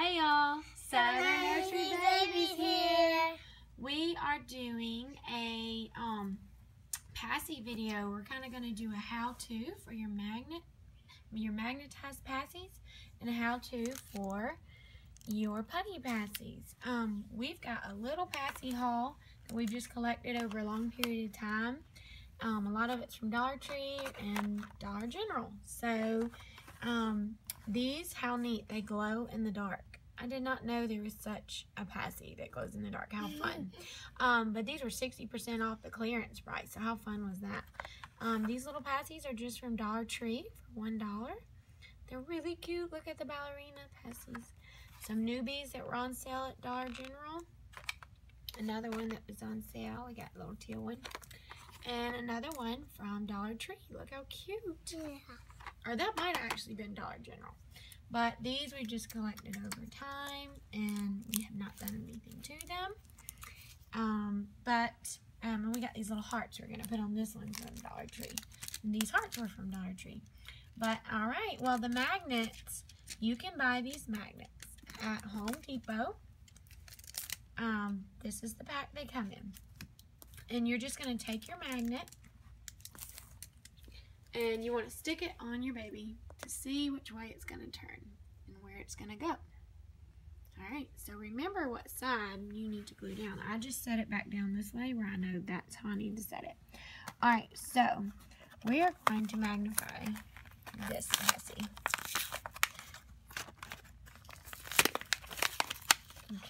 Hey y'all, Southern Nursery Babies here. We are doing a um, passy video. We're kind of going to do a how-to for your magnet, your magnetized passies, and a how-to for your putty passies. Um, we've got a little passy haul that we've just collected over a long period of time. Um, a lot of it's from Dollar Tree and Dollar General. So um, these, how neat, they glow in the dark. I did not know there was such a passy that glows in the dark. How fun. Um, but these were 60% off the clearance price. So how fun was that? Um, these little passies are just from Dollar Tree for $1. They're really cute. Look at the ballerina passies. Some newbies that were on sale at Dollar General. Another one that was on sale. We got a little teal one. And another one from Dollar Tree. Look how cute. Yeah. Or that might have actually been Dollar General. But these we just collected over time and we have not done anything to them. Um, but um, we got these little hearts we're going to put on this one from Dollar Tree. And these hearts were from Dollar Tree. But all right, well the magnets, you can buy these magnets at Home Depot. Um, this is the pack they come in. And you're just going to take your magnet and you want to stick it on your baby to see which way it's going to turn and where it's going to go. Alright, so remember what side you need to glue down. I just set it back down this way where I know that's how I need to set it. Alright, so we are going to magnify this passy.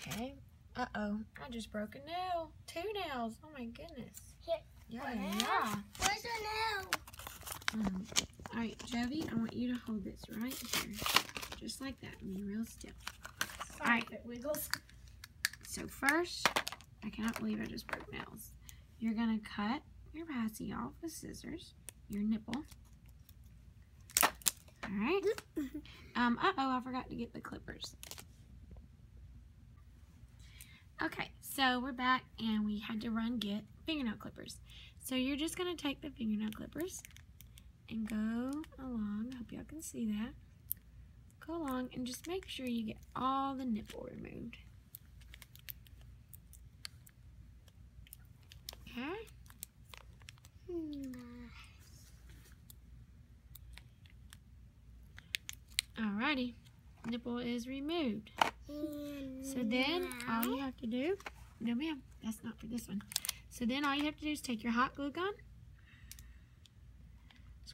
Okay. Uh-oh, I just broke a nail. Two nails. Oh my goodness. Yeah, yeah. Where's the nail? Um, all right, Jovi, I want you to hold this right here, just like that, and be real still. Sorry Alright. if it wiggles. So first, I cannot believe I just broke nails. You're gonna cut your passy off with scissors, your nipple. All right. Um. Uh oh, I forgot to get the clippers. Okay, so we're back, and we had to run get fingernail clippers. So you're just gonna take the fingernail clippers and go along. I hope y'all can see that. Go along and just make sure you get all the nipple removed. Okay. Alrighty. Nipple is removed. So then all you have to do, no ma'am, that's not for this one. So then all you have to do is take your hot glue gun,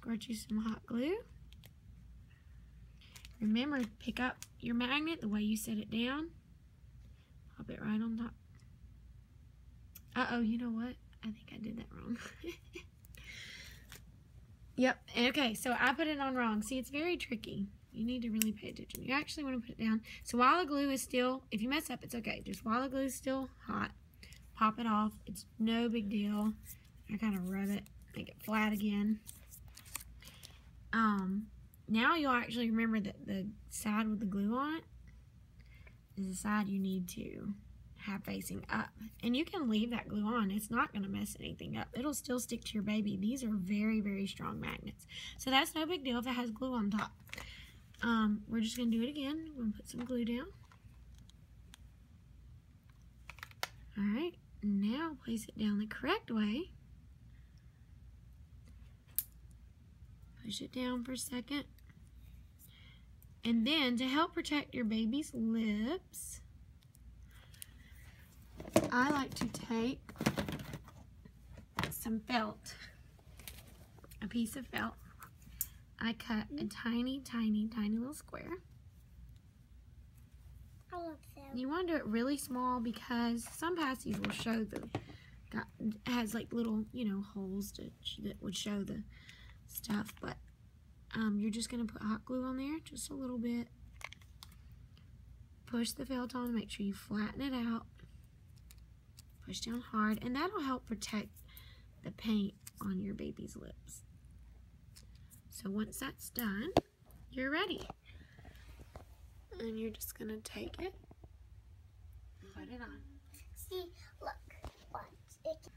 squirt you some hot glue. Remember, pick up your magnet the way you set it down. Pop it right on top. Uh-oh, you know what? I think I did that wrong. yep, okay, so I put it on wrong. See, it's very tricky. You need to really pay attention. You actually want to put it down. So while the glue is still, if you mess up, it's okay. Just while the glue is still hot, pop it off. It's no big deal. I kind of rub it, make it flat again. Um, now you'll actually remember that the side with the glue on it is the side you need to have facing up. And you can leave that glue on. It's not going to mess anything up. It'll still stick to your baby. These are very, very strong magnets. So that's no big deal if it has glue on top. Um, we're just going to do it again. We're going to put some glue down. Alright, now place it down the correct way. Push it down for a second. And then to help protect your baby's lips, I like to take some felt, a piece of felt. I cut a tiny, tiny, tiny little square. I love that. You want to do it really small because some passies will show the, got, has like little, you know, holes to, that would show the stuff. But um, you're just going to put hot glue on there, just a little bit. Push the felt on, make sure you flatten it out. Push down hard, and that'll help protect the paint on your baby's lips. So once that's done, you're ready. And you're just going to take it put it on. See, look. What? It,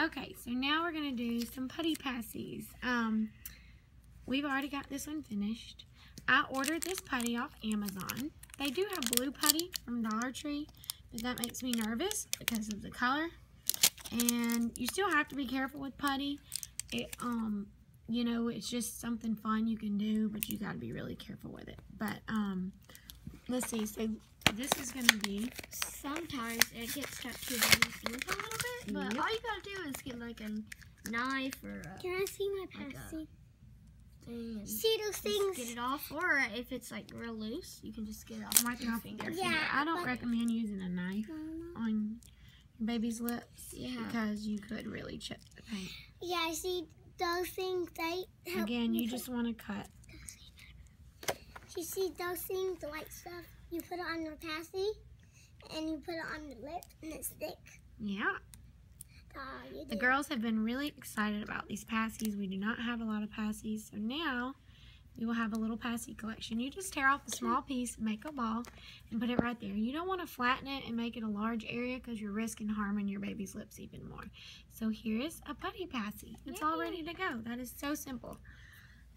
Okay, so now we're going to do some putty passies. Um, we've already got this one finished. I ordered this putty off Amazon. They do have blue putty from Dollar Tree, but that makes me nervous because of the color. And you still have to be careful with putty. It, um, you know, it's just something fun you can do, but you got to be really careful with it. But, um, let's see. So this is going to be, Sometimes it gets stuck to the ink a little bit, but Yep. all you gotta do is get like a knife or a Can I see my Like thing and See those things? get it off. Or if it's like real loose, you can just get it off it your finger. Yeah, finger. I don't recommend using a knife on your baby's lips Yeah. because you could really chip the paint. Yeah, I see those things. They help Again, you just want to cut. You see those things, the white stuff. You put it on your passy, and you put it on the lip, and it stick. Yeah. Oh, The girls have been really excited about these passies. We do not have a lot of passies, so now we will have a little passy collection. You just tear off a small piece, make a ball, and put it right there. You don't want to flatten it and make it a large area because you're risking harming your baby's lips even more. So here is a putty passy. It's all ready to go. That is so simple.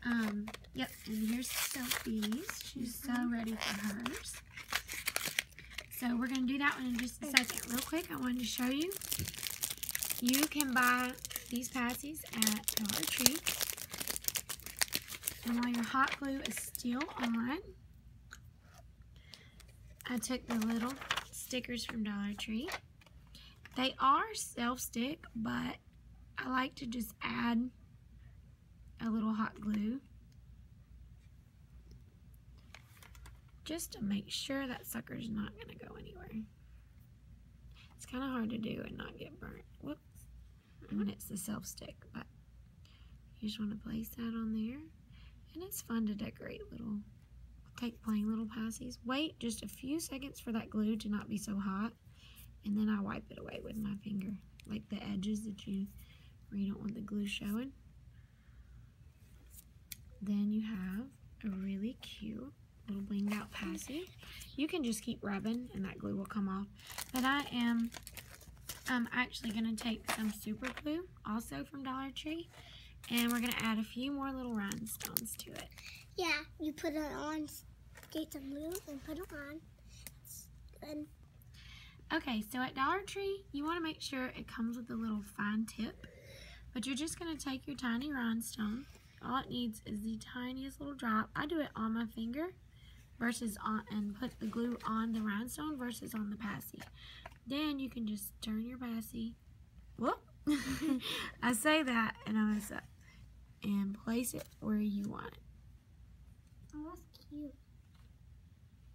Um, yep, and here's Sophie's. She's so ready for hers. So we're going to do that one in just a second. Real quick, I wanted to show you. You can buy these passies at Dollar Tree. And while your hot glue is still on, I took the little stickers from Dollar Tree. They are self-stick, but I like to just add a little hot glue just to make sure that sucker's not going to go anywhere. It's kind of hard to do and not get burnt. Whoops. When it's the self stick, but you just want to place that on there. And it's fun to decorate little, take plain little passies. Wait just a few seconds for that glue to not be so hot. And then I wipe it away with my finger. Like the edges that you, where you don't want the glue showing. Then you have a really cute little blinged out passy. You can just keep rubbing and that glue will come off. But I am I'm actually going to take some super glue, also from Dollar Tree, and we're going to add a few more little rhinestones to it. Yeah, you put it on, get some glue, and put it on. It's good. Okay, so at Dollar Tree, you want to make sure it comes with a little fine tip, but you're just going to take your tiny rhinestone. All it needs is the tiniest little drop. I do it on my finger versus on, and put the glue on the rhinestone versus on the passy. Then you can just turn your passy. Whoop! I say that and I mess up. And place it where you want it. Oh, that's cute.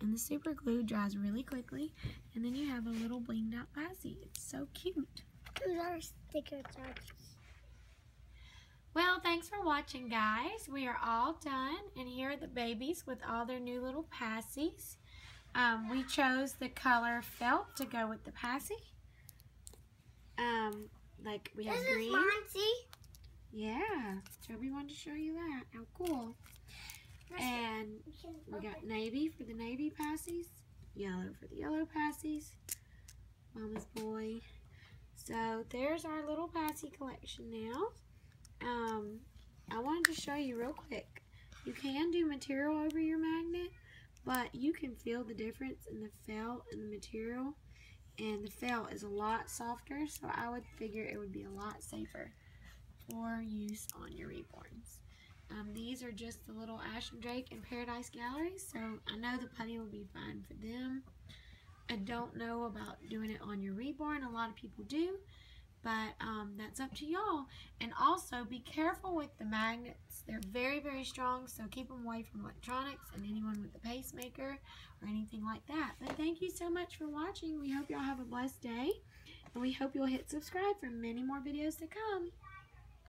And the super glue dries really quickly. And then you have a little blinged out passy. It's so cute. Those are sticker charges. Well, thanks for watching, guys. We are all done. And here are the babies with all their new little passies. Um, we chose the color felt to go with the passy. Um, like we have This is green. mine, see? Yeah, Toby wanted to show you that. How cool. And we got navy for the navy passies, yellow for the yellow passies, mama's boy. So there's our little passy collection now. Um, I wanted to show you real quick. You can do material over your magnet, but you can feel the difference in the felt and the material. And the felt is a lot softer, so I would figure it would be a lot safer for use on your reborns. Um, these are just the little Ashton Drake and Paradise Galleries, so I know the putty will be fine for them. I don't know about doing it on your reborn. A lot of people do, but um, that's up to y'all. And also, be careful with the magnets. They're very, very strong, so keep them away from electronics and anyone with a pacemaker or anything like that. But thank you so much for watching. We hope y'all have a blessed day, and we hope you'll hit subscribe for many more videos to come.